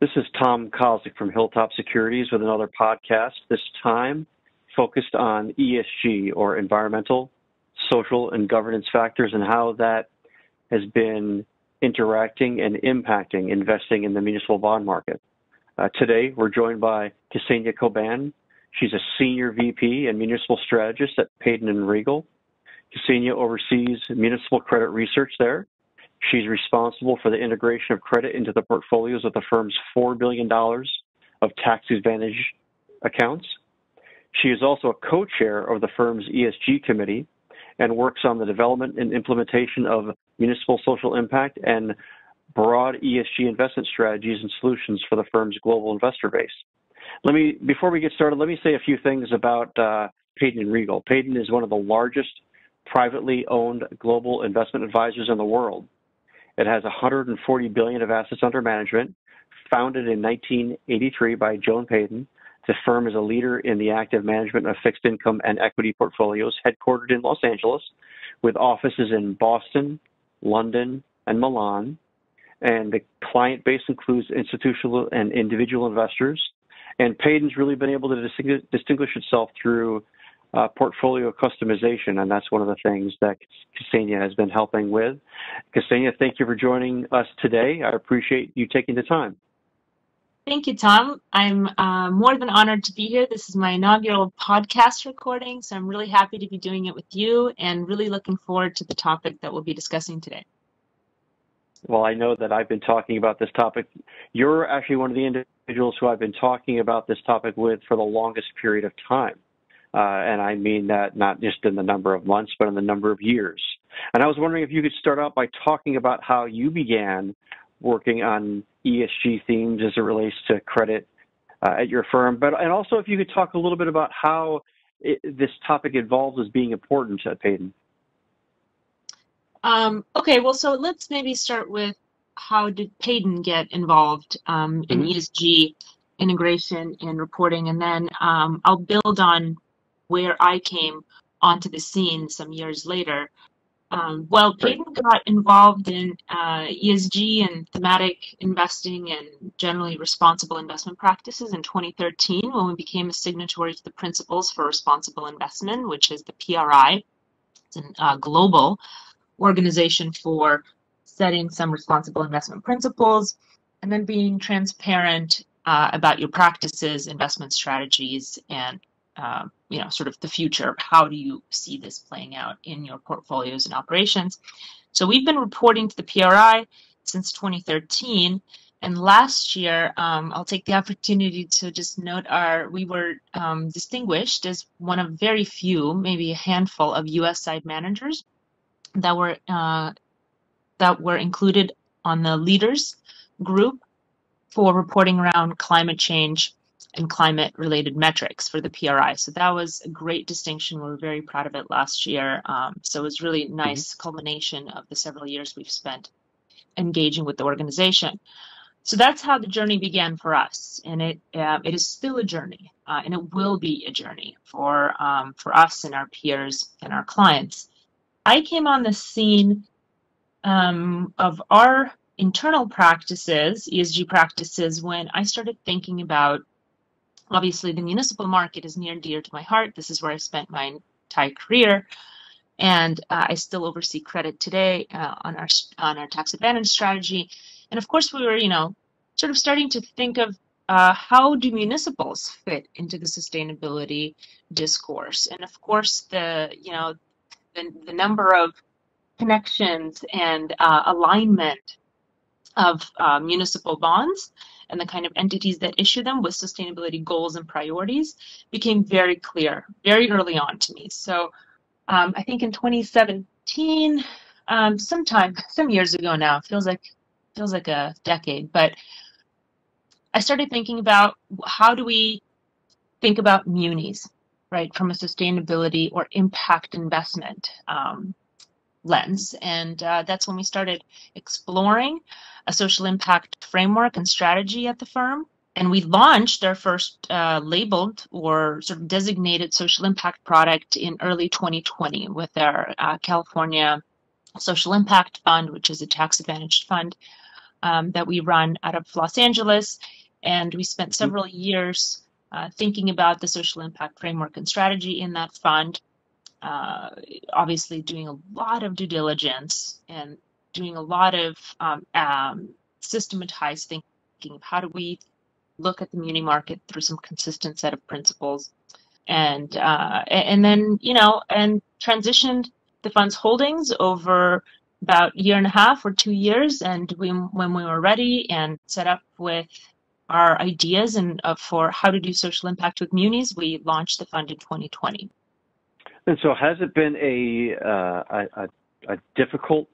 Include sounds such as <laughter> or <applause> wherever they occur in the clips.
This is Tom Kozlik from Hilltop Securities with another podcast, this time focused on ESG or environmental, social, and governance factors and how that has been interacting and impacting investing in the municipal bond market. Uh, today, we're joined by Ksenia Koban. She's a senior VP and municipal strategist at Payden and Rygel. Ksenia oversees municipal credit research there She's responsible for the integration of credit into the portfolios of the firm's $4 billion of tax advantage accounts. She is also a co-chair of the firm's ESG committee and works on the development and implementation of municipal social impact and broad ESG investment strategies and solutions for the firm's global investor base. Let me, before we get started, let me say a few things about uh, Payden and Rygel. Payden is one of the largest privately owned global investment advisors in the world. It has 140 billion of assets under management, founded in 1983 by Joan Payden, The firm is a leader in the active management of fixed income and equity portfolios, headquartered in Los Angeles, with offices in Boston, London, and Milan. And the client base includes institutional and individual investors. And Payden's really been able to distinguish itself through uh, portfolio customization, and that's one of the things that Ksenia has been helping with. Ksenia, thank you for joining us today. I appreciate you taking the time. Thank you, Tom. I'm uh, more than honored to be here. This is my inaugural podcast recording, so I'm really happy to be doing it with you and really looking forward to the topic that we'll be discussing today. Well, I know that I've been talking about this topic. You're actually one of the individuals who I've been talking about this topic with for the longest period of time. Uh, and I mean that not just in the number of months, but in the number of years. And I was wondering if you could start out by talking about how you began working on ESG themes as it relates to credit uh, at your firm, but and also if you could talk a little bit about how it, this topic evolved as being important at Payden. Um, okay, well, so let's maybe start with how did Payden get involved um, in mm-hmm. ESG integration and reporting, and then um, I'll build on where I came onto the scene some years later. Um, well, Payden got involved in uh, ESG and thematic investing and generally responsible investment practices in 2013 when we became a signatory to the Principles for Responsible Investment, which is the PRI. It's a uh, global organization for setting some responsible investment principles and then being transparent uh, about your practices, investment strategies, and uh, you know, sort of the future. How do you see this playing out in your portfolios and operations? So we've been reporting to the PRI since 2013. And last year, um, I'll take the opportunity to just note our, we were um, distinguished as one of very few, maybe a handful of US side managers that were, uh, that were included on the leaders group for reporting around climate change and climate related metrics for the PRI. So that was a great distinction. We were very proud of it last year. Um, so it was really mm-hmm. nice culmination of the several years we've spent engaging with the organization. So that's how the journey began for us, and it uh, it is still a journey, uh, and it will be a journey for um, for us and our peers and our clients. I came on the scene um, of our internal practices, ESG practices, when I started thinking about Obviously, the municipal market is near and dear to my heart. This is where I've spent my entire career, and uh, I still oversee credit today uh, on our on our tax advantage strategy. And of course, we were, you know, sort of starting to think of uh, how do municipals fit into the sustainability discourse, and of course, the you know, the the number of connections and uh, alignment of uh, municipal bonds and the kind of entities that issue them with sustainability goals and priorities became very clear very early on to me. So um, I think in 2017, um, sometime, some years ago now, feels like feels like a decade, but I started thinking about how do we think about munis, right, from a sustainability or impact investment um, lens. And uh, that's when we started exploring a social impact framework and strategy at the firm. And we launched our first uh, labeled or sort of designated social impact product in early 2020 with our uh, California Social Impact Fund, which is a tax advantaged fund. um, that we run out of Los Angeles. And we spent several years uh, thinking about the social impact framework and strategy in that fund. Uh, obviously, doing a lot of due diligence and doing a lot of um, um, systematized thinking of how do we look at the muni market through some consistent set of principles. And uh, and then you know and transitioned the fund's holdings over about a year and a half or two years and we, when we were ready and set up with our ideas and uh, for how to do social impact with munis we launched the fund in 2020 and so has it been a uh, a, a, difficult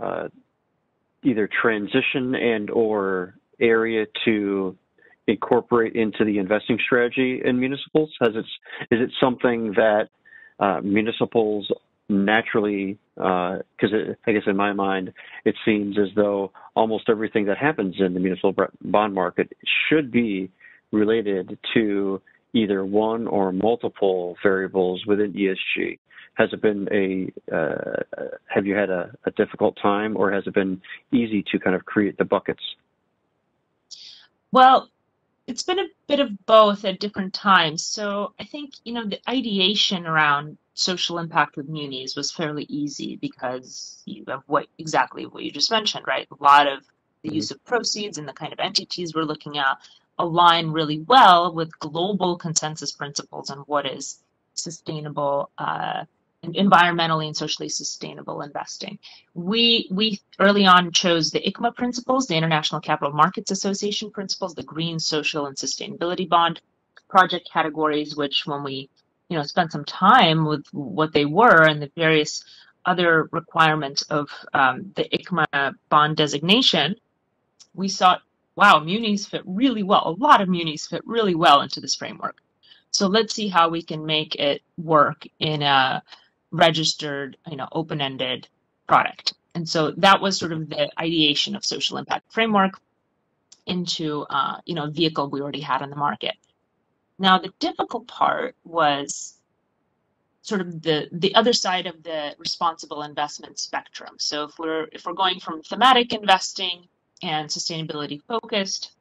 uh, either transition and or area to incorporate into the investing strategy in municipals? Has it is it something that uh, municipals naturally? Because uh, I guess in my mind, it seems as though almost everything that happens in the municipal bond market should be related to either one or multiple variables within ESG. Has it been a uh, have you had a, a difficult time, or has it been easy to kind of create the buckets? Well, it's been a bit of both at different times. So I think, you know, the ideation around social impact with munis was fairly easy because you have what exactly what you just mentioned, right? A lot of the mm-hmm. use of proceeds and the kind of entities we're looking at align really well with global consensus principles on what is sustainable uh, environmentally and socially sustainable investing. We we early on chose the ICMA principles, the International Capital Markets Association principles, the green, social, and sustainability bond project categories, which when we you know spent some time with what they were and the various other requirements of um, the ICMA bond designation, we saw wow, munis fit really well. A lot of munis fit really well into this framework. So let's see how we can make it work in a registered, you know, open-ended product. And so that was sort of the ideation of social impact framework into, uh, you know, a vehicle we already had on the market. Now, the difficult part was sort of the the other side of the responsible investment spectrum. So if we're if we're going from thematic investing and sustainability focused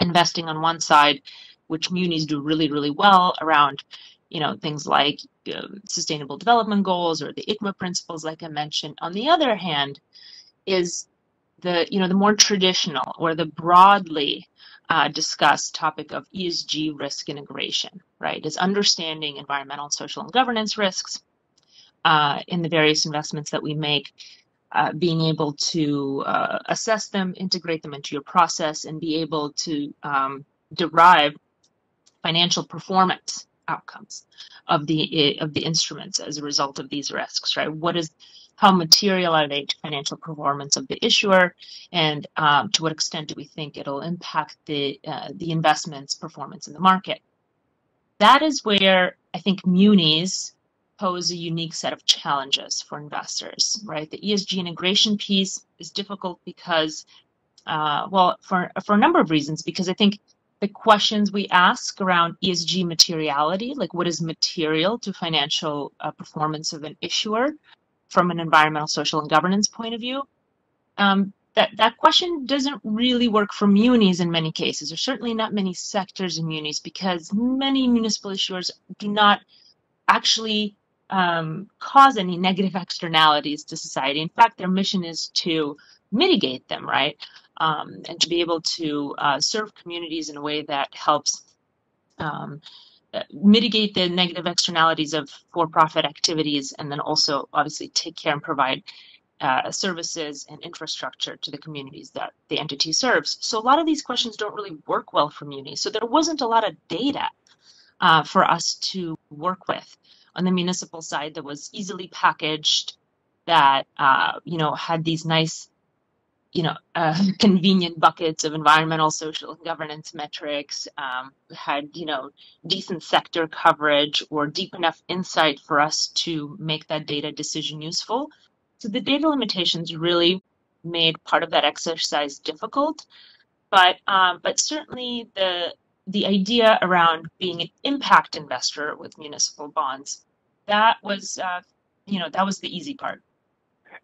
investing on one side, which munis do really really well around you know, things like uh, sustainable development goals or the ICMA principles, like I mentioned. On the other hand, is the, you know, the more traditional or the broadly uh, discussed topic of ESG risk integration, right? Is understanding environmental, social, and governance risks uh, in the various investments that we make, uh, being able to uh, assess them, integrate them into your process, and be able to um, derive financial performance outcomes of the of the instruments as a result of these risks, right? What is how material are they to financial performance of the issuer, and um, to what extent do we think it'll impact the uh, the investment's performance in the market? That is where I think munis pose a unique set of challenges for investors, right? The ESG integration piece is difficult because, uh, well, for for a number of reasons. Because I think the questions we ask around ESG materiality, like what is material to financial uh, performance of an issuer from an environmental, social, and governance point of view, um, that, that question doesn't really work for munis in many cases, or certainly not many sectors in munis, because many municipal issuers do not actually um, cause any negative <laughs> externalities to society. In fact, their mission is to mitigate them, right? Um, and to be able to uh, serve communities in a way that helps um, uh, mitigate the negative externalities of for-profit activities and then also obviously take care and provide uh, services and infrastructure to the communities that the entity serves. So a lot of these questions don't really work well for munis. So there wasn't a lot of data uh, for us to work with on the municipal side that was easily packaged, that uh, you know had these nice you know, uh, <laughs> convenient buckets of environmental, social, and governance metrics, um, had, you know, decent sector coverage or deep enough insight for us to make that data decision useful. So the data limitations really made part of that exercise difficult, but um, but certainly the the idea around being an impact investor with municipal bonds, that was uh, you know that was the easy part.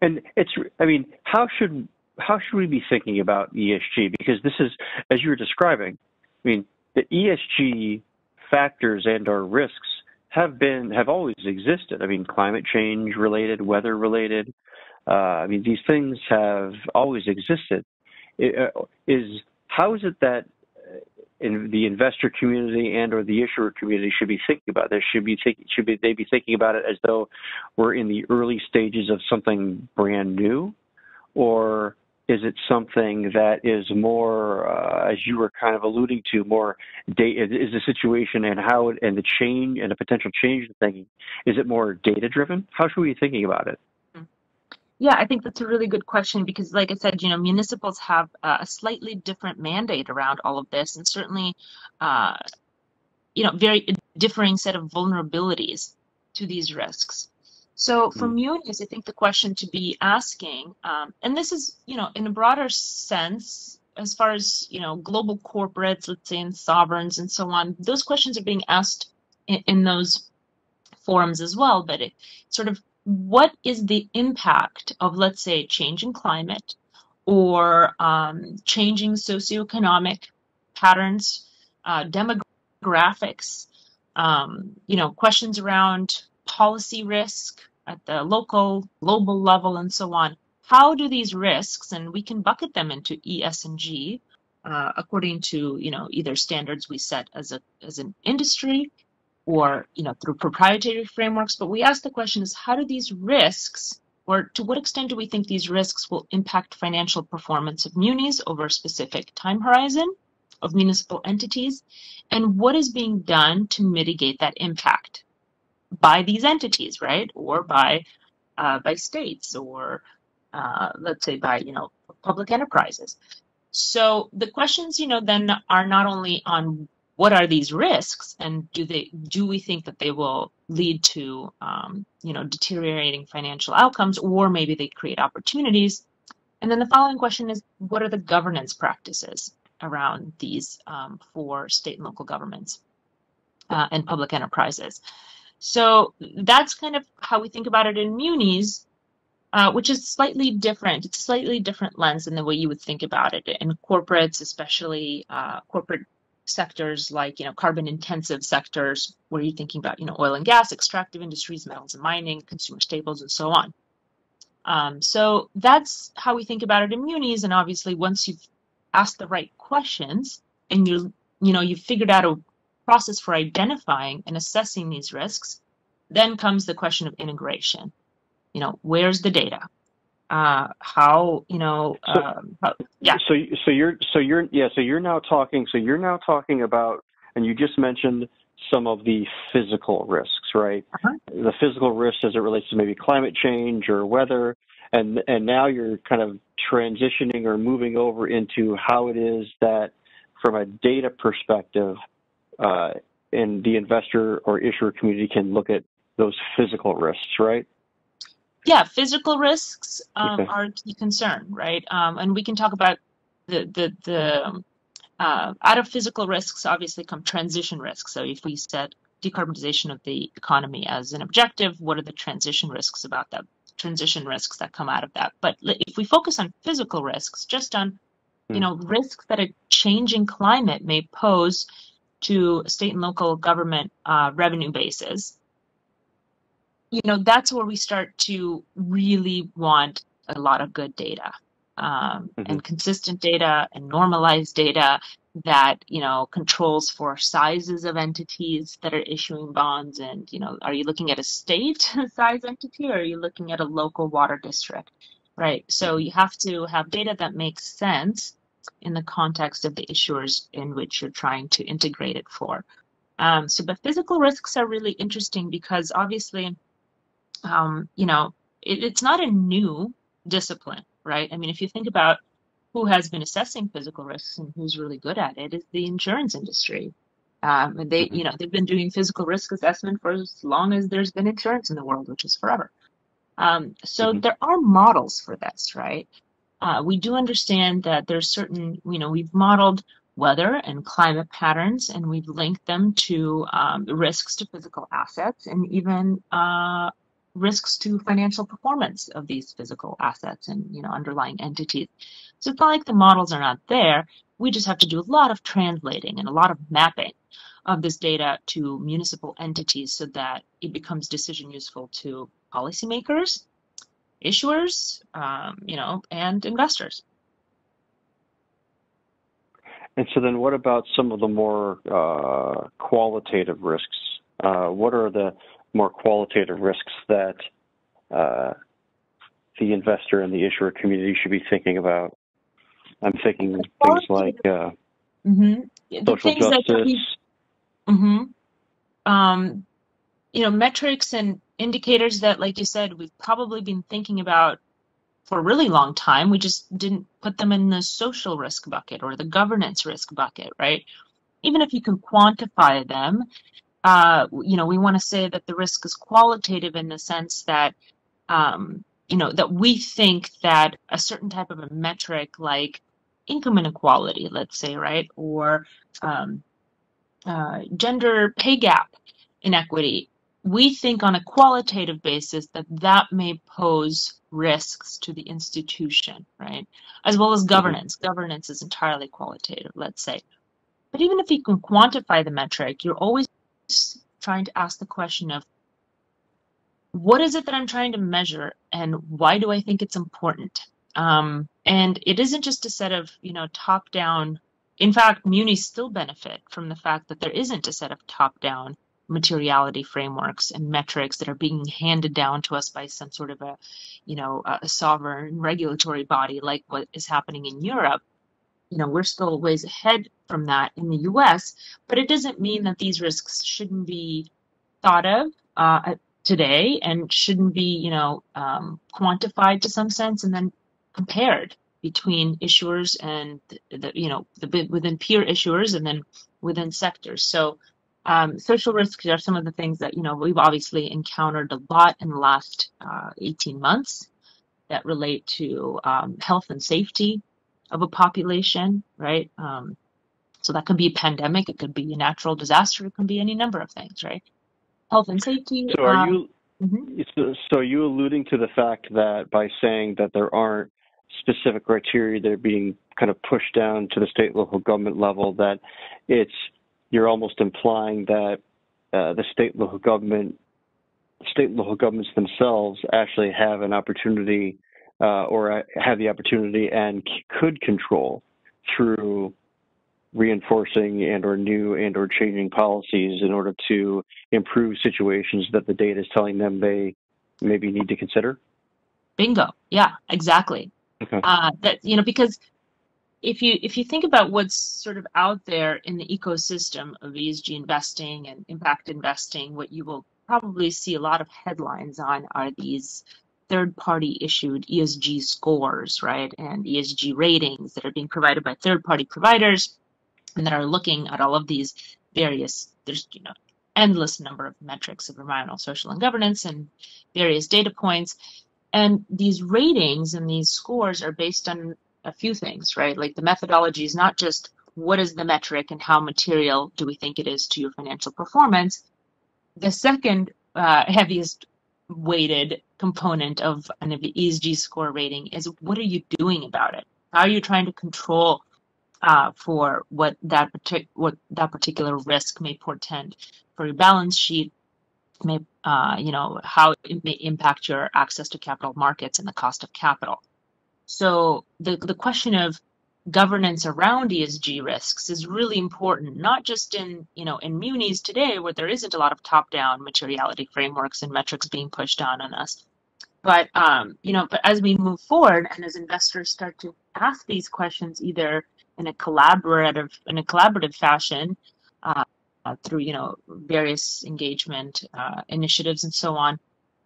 And it's I mean, how should how should we be thinking about ESG? Because this is, as you were describing, I mean, the ESG factors and or risks have been have always existed. I mean, climate change related, weather related. Uh, I mean, these things have always existed. It, uh, is how is it that uh, in the investor community and or the issuer community should be thinking about this? Should be think, should be they be thinking about it as though we're in the early stages of something brand new, or is it something that is more, uh, as you were kind of alluding to, more data? Is the situation and how it, and the change and the potential change in thinking? Is it more data driven? How should we be thinking about it? Yeah, I think that's a really good question because, like I said, you know, municipals have uh, a slightly different mandate around all of this, and certainly, uh, you know, very differing set of vulnerabilities to these risks. So for mm. munis, I think the question to be asking, um, and this is, you know, in a broader sense, as far as, you know, global corporates, let's say, and sovereigns and so on, those questions are being asked in, in those forums as well. But it sort of, what is the impact of, let's say, changing climate or um, changing socioeconomic patterns, uh, demographics, um, you know, questions around policy risk, at the local, global level, and so on. How do these risks, and we can bucket them into E, S, and G, uh, according to you know either standards we set as a as an industry, or you know through proprietary frameworks. But we ask the question: is how do these risks, or to what extent do we think these risks will impact financial performance of munis over a specific time horizon? of municipal entities and what is being done to mitigate that impact by these entities, right? Or by uh, by states, or uh, let's say by you know public enterprises. So the questions, you know, then are not only on what are these risks, and do they do we think that they will lead to um, you know deteriorating financial outcomes, or maybe they create opportunities. And then the following question is, what are the governance practices around these um, for state and local governments uh, and public enterprises? So that's kind of how we think about it in munis, uh, which is slightly different. It's a slightly different lens than the way you would think about it in corporates, especially uh, corporate sectors like you know carbon intensive sectors where you're thinking about you know oil and gas, extractive industries, metals and mining, consumer staples, and so on. Um, so that's how we think about it in munis. And obviously, once you've asked the right questions and you you know you've figured out a process for identifying and assessing these risks, then comes the question of integration. You know, where's the data? Uh, how you know? So, um, how, yeah. So so you're so you're yeah so you're now talking so you're now talking about and you just mentioned some of the physical risks, right? Uh-huh. The physical risks as it relates to maybe climate change or weather, and and now you're kind of transitioning or moving over into how it is that, from a data perspective, uh, and the investor or issuer community can look at those physical risks, right? Yeah, physical risks um, okay. are a key concern, right? Um, and we can talk about the the the um, uh, out of physical risks obviously come transition risks. So if we set decarbonization of the economy as an objective, what are the transition risks about that? Transition risks that come out of that. But if we focus on physical risks, just on you hmm. know risks that a changing climate may pose to state and local government uh, revenue bases, you know, that's where we start to really want a lot of good data um, mm-hmm. and consistent data and normalized data that you know controls for sizes of entities that are issuing bonds. And you know are you looking at a state <laughs> size entity or are you looking at a local water district? Right. So you have to have data that makes sense in the context of the issuers in which you're trying to integrate it for. Um, so, but physical risks are really interesting because obviously, um, you know, it, it's not a new discipline, right? I mean, if you think about who has been assessing physical risks and who's really good at it, is the insurance industry. Um, and they, you know, they've been doing physical risk assessment for as long as there's been insurance in the world, which is forever. Um, so mm-hmm. there are models for this, right? Uh, we do understand that there's certain, you know, we've modeled weather and climate patterns, and we've linked them to um, risks to physical assets and even uh, risks to financial performance of these physical assets and you know underlying entities. So it's not like the models are not there. We just have to do a lot of translating and a lot of mapping of this data to municipal entities so that it becomes decision useful to policymakers, issuers, um, you know, and investors. And so then what about some of the more uh, qualitative risks? Uh, what are the more qualitative risks that uh, the investor and the issuer community should be thinking about? I'm thinking things like uh, mm-hmm. social justice. mm-hmm. um, you know, metrics and indicators that, like you said, we've probably been thinking about for a really long time. We just didn't put them in the social risk bucket or the governance risk bucket, right? Even if you can quantify them, uh, you know, we want to say that the risk is qualitative in the sense that, um, you know, that we think that a certain type of a metric like income inequality, let's say, right, or um, uh, gender pay gap inequity, we think on a qualitative basis that that may pose risks to the institution, right? As well as mm-hmm. governance. Governance is entirely qualitative, let's say. But even if you can quantify the metric, you're always trying to ask the question of what is it that I'm trying to measure and why do I think it's important? Um, and it isn't just a set of, you know, top down. In fact, munis still benefit from the fact that there isn't a set of top down materiality frameworks and metrics that are being handed down to us by some sort of a, you know, a sovereign regulatory body like what is happening in Europe. You know, we're still ways ahead from that in the U.S., but it doesn't mean that these risks shouldn't be thought of uh, today and shouldn't be, you know, um, quantified to some sense and then compared between issuers and the, you know the within peer issuers and then within sectors. So um, social risks are some of the things that you know we've obviously encountered a lot in the last uh, 18 months that relate to um, health and safety of a population, right? Um, so that could be a pandemic, it could be a natural disaster, it can be any number of things, right? Health and safety. So are you? Mm-hmm. So, so are you alluding to the fact that by saying that there aren't specific criteria that are being kind of pushed down to the state local government level, that it's you're almost implying that uh, the state local government state and local governments themselves actually have an opportunity uh, or have the opportunity and c- could control through reinforcing and or new and or changing policies in order to improve situations that the data is telling them they maybe need to consider? Bingo. Yeah exactly. Okay. uh, that you know because if you if you think about what's sort of out there in the ecosystem of ESG investing and impact investing, what you will probably see a lot of headlines on are these third party issued ESG scores, right? And ESG ratings that are being provided by third party providers and that are looking at all of these various there's you know endless number of metrics of environmental, social, and governance and various data points. And these ratings and these scores are based on a few things, right? Like the methodology is not just what is the metric and how material do we think it is to your financial performance. The second uh, heaviest weighted component of an ESG score rating is what are you doing about it? How are you trying to control uh, for what that partic- what that particular risk may portend for your balance sheet, may uh, you know how it may impact your access to capital markets and the cost of capital. So the, the question of governance around ESG risks is really important, not just in, you know, in munis today where there isn't a lot of top-down materiality frameworks and metrics being pushed down on us. But um, you know, but as we move forward and as investors start to ask these questions either in a collaborative in a collaborative fashion uh, through you know various engagement uh, initiatives and so on,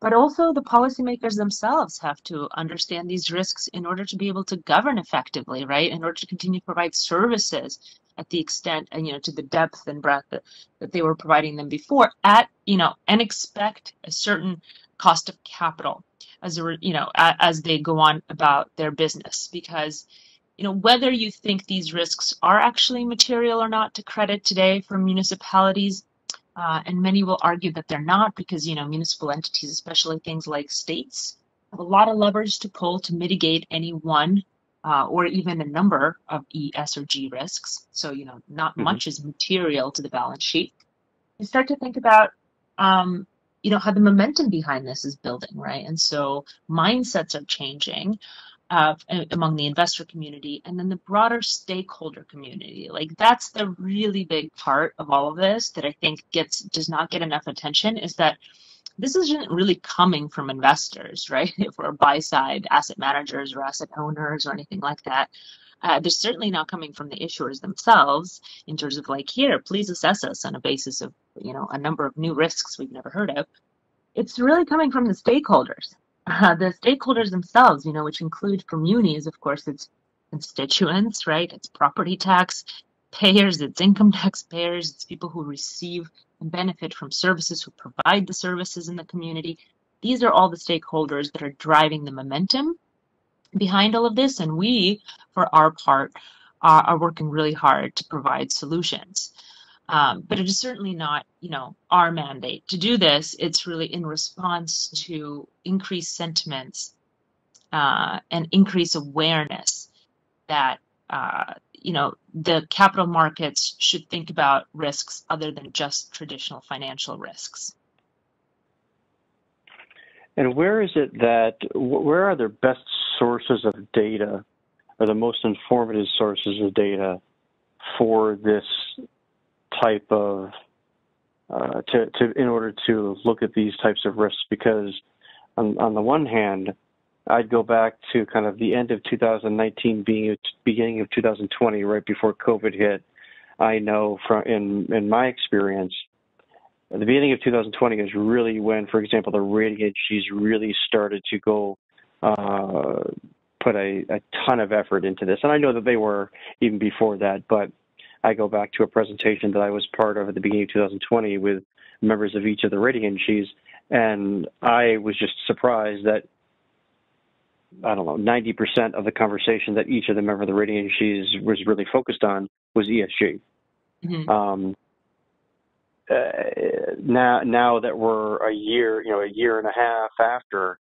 but also the policymakers themselves have to understand these risks in order to be able to govern effectively, right? In order to continue to provide services at the extent and you know to the depth and breadth that, that they were providing them before at you know and expect a certain cost of capital as a you know as they go on about their business because you know whether you think these risks are actually material or not to credit today for municipalities Uh, and many will argue that they're not because, you know, municipal entities, especially things like states, have a lot of levers to pull to mitigate any one uh, or even a number of E, S, or G risks. So, you know, not mm-hmm. much is material to the balance sheet. You start to think about, um, you know, how the momentum behind this is building, right? And so mindsets are changing uh, among the investor community and then the broader stakeholder community. Like that's the really big part of all of this that I think gets does not get enough attention is that this isn't really coming from investors, right? <laughs> If we're buy side asset managers or asset owners or anything like that. Uh, they're certainly not coming from the issuers themselves in terms of like, here, please assess us on a basis of, you know, a number of new risks we've never heard of. It's really coming from the stakeholders uh, the stakeholders themselves, you know, which include for munis, of course, its constituents, right? It's property tax payers, it's income tax payers, it's people who receive and benefit from services, who provide the services in the community. These are all the stakeholders that are driving the momentum behind all of this. And we, for our part, are, are working really hard to provide solutions. Um, but it is certainly not, you know, our mandate to do this. It's really in response to increased sentiments uh, and increased awareness that, uh, you know, the capital markets should think about risks other than just traditional financial risks. And where is it that, where are the best sources of data or the most informative sources of data for this type of uh, to, to in order to look at these types of risks because on, on the one hand I'd go back to kind of the end of 2019 being beginning of 2020 right before COVID hit. I know from in in my experience the beginning of 2020 is really when for example the rating agencies really started to go uh, put a, a ton of effort into this. And I know that they were even before that but I go back to a presentation that I was part of at the beginning of 2020 with members of each of the rating agencies, and I was just surprised that I don't know 90% of the conversation that each of the members of the rating agencies was really focused on was ESG. Mm-hmm. Um, uh, now, now that we're a year, you know, a year and a half after,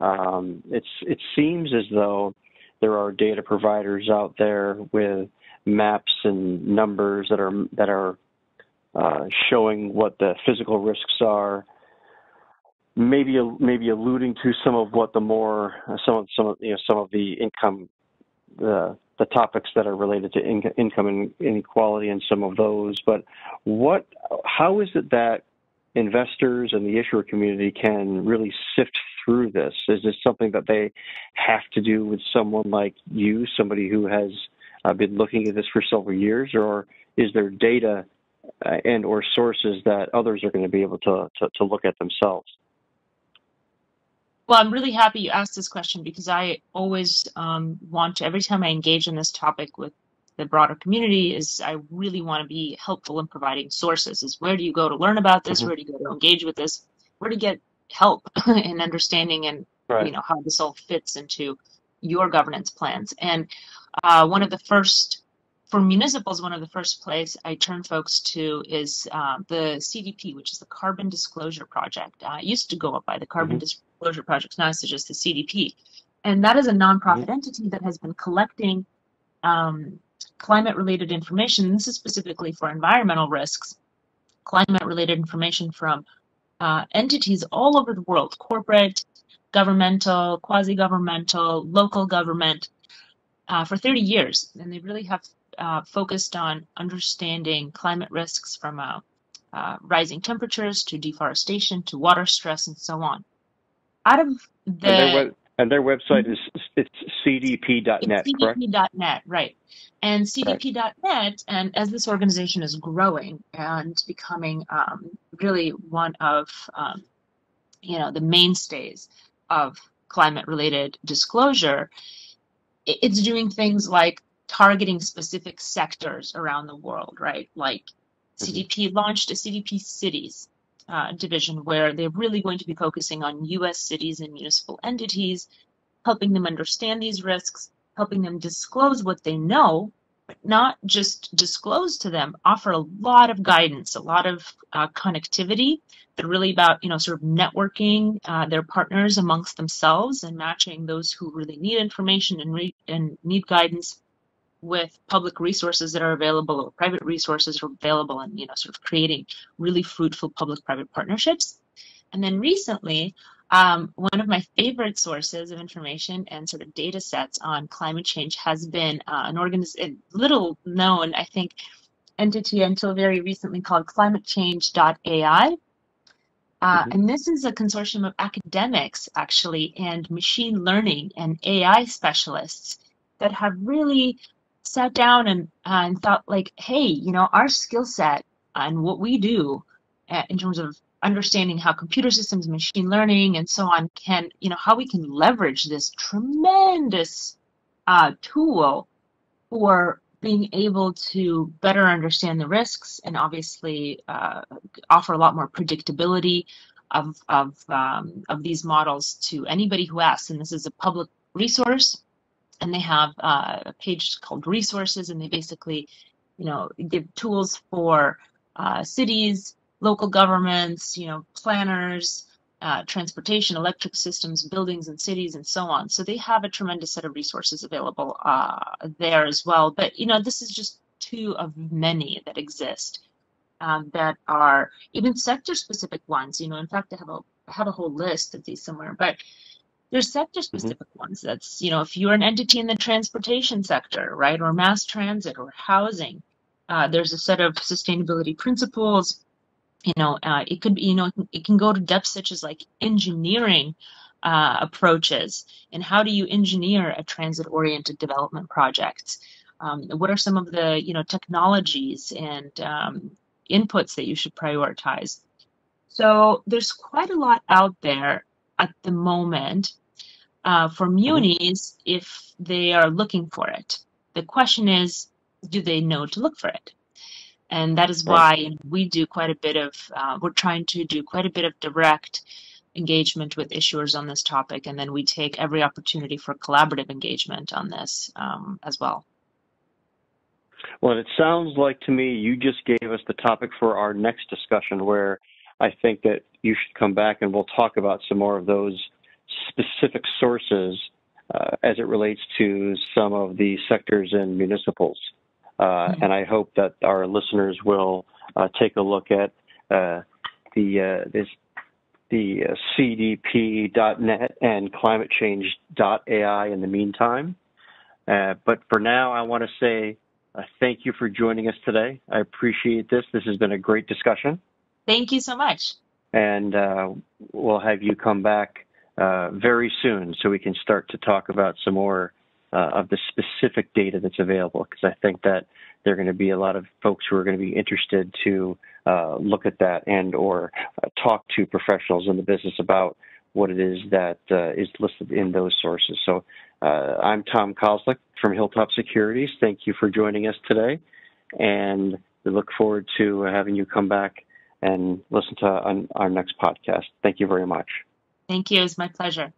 um, it's it seems as though there are data providers out there with maps and numbers that are that are uh, showing what the physical risks are. Maybe maybe alluding to some of what the more uh, some of some of you know some of the income the the topics that are related to in, income inequality and some of those. But what how is it that investors and the issuer community can really sift through this? Is this something that they have to do with someone like you, somebody who has uh, been looking at this for several years, or is there data uh, and or sources that others are going to be able to, to, to look at themselves? Well, I'm really happy you asked this question because I always um, want to, every time I engage in this topic with the broader community, is I really want to be helpful in providing sources. Is where do you go to learn about this? Mm-hmm. Where do you go to engage with this? Where to get help <laughs> in understanding and right. you know how this all fits into your governance plans. And uh, one of the first for municipals, one of the first place I turn folks to is uh, the CDP, which is the Carbon Disclosure Project. Uh, it used to go up by the Carbon mm-hmm. Disclosure Project, now it's just the CDP. And that is a nonprofit mm-hmm. entity that has been collecting um, climate related information. This is specifically for environmental risks, climate related information from uh, entities all over the world, corporate, governmental, quasi governmental, local government uh, for 30 years, and they really have uh, focused on understanding climate risks from uh, uh, rising temperatures to deforestation to water stress and so on. Out of the and their, web, and their website is it's cdp.net, it's cdp.net, right? And cdp.net, and as this organization is growing and becoming um, really one of um, you know the mainstays of climate-related disclosure, it's doing things like targeting specific sectors around the world, right? Like CDP mm-hmm. launched a CDP cities uh, division where they're really going to be focusing on US cities and municipal entities, helping them understand these risks, helping them disclose what they know not just disclose to them, offer a lot of guidance, a lot of uh, connectivity. They're really about, you know, sort of networking uh, their partners amongst themselves and matching those who really need information and, re- and need guidance with public resources that are available or private resources are available and, you know, sort of creating really fruitful public-private partnerships. And then recently, um, one of my favorite sources of information and sort of data sets on climate change has been uh, an organization, little known, I think, entity until very recently called climatechange.ai. Uh, mm-hmm. And this is a consortium of academics, actually, and machine learning and AI specialists that have really sat down and, uh, and thought, like, hey, you know, our skill set and what we do uh, in terms of understanding how computer systems, machine learning, and so on can, you know, how we can leverage this tremendous uh, tool for being able to better understand the risks and obviously uh, offer a lot more predictability of of um, of these models to anybody who asks. And this is a public resource, and they have uh, a page called resources, and they basically, you know, give tools for uh, cities, local governments, you know, planners, uh, transportation, electric systems, buildings and cities, and so on. So they have a tremendous set of resources available uh, there as well. But you know, this is just two of many that exist um, that are even sector-specific ones. You know, in fact, I have a I have a whole list of these somewhere, but there's sector-specific mm-hmm. ones. That's you know, if you're an entity in the transportation sector, right, or mass transit or housing, uh, there's a set of sustainability principles you know uh, it could be you know it can go to depths such as like engineering uh, approaches. And how do you engineer a transit oriented development project? Um, what are some of the you know technologies and um, inputs that you should prioritize? So there's quite a lot out there at the moment uh, for munis if they are looking for it. The question is do they know to look for it and that is why we do quite a bit of uh, we're trying to do quite a bit of direct engagement with issuers on this topic. And then we take every opportunity for collaborative engagement on this um, as well. Well it sounds like to me you just gave us the topic for our next discussion where i think that you should come back and we'll talk about some more of those specific sources uh, as it relates to some of the sectors and municipals mm-hmm. And I hope that our listeners will uh, take a look at uh, the this the CDP.net and climatechange.ai in the meantime. Uh, but for now, I want to say uh, thank you for joining us today. I appreciate this. This has been a great discussion. Thank you so much. And uh, we'll have you come back very soon so we can start to talk about some more uh, of the specific data that's available because I think that there are going to be a lot of folks who are going to be interested to uh, look at that and or uh, talk to professionals in the business about what it is that uh, is listed in those sources. So uh, I'm Tom Kozlik from Hilltop Securities. Thank you for joining us today, and we look forward to having you come back and listen to our next podcast. Thank you very much. Thank you. It's my pleasure.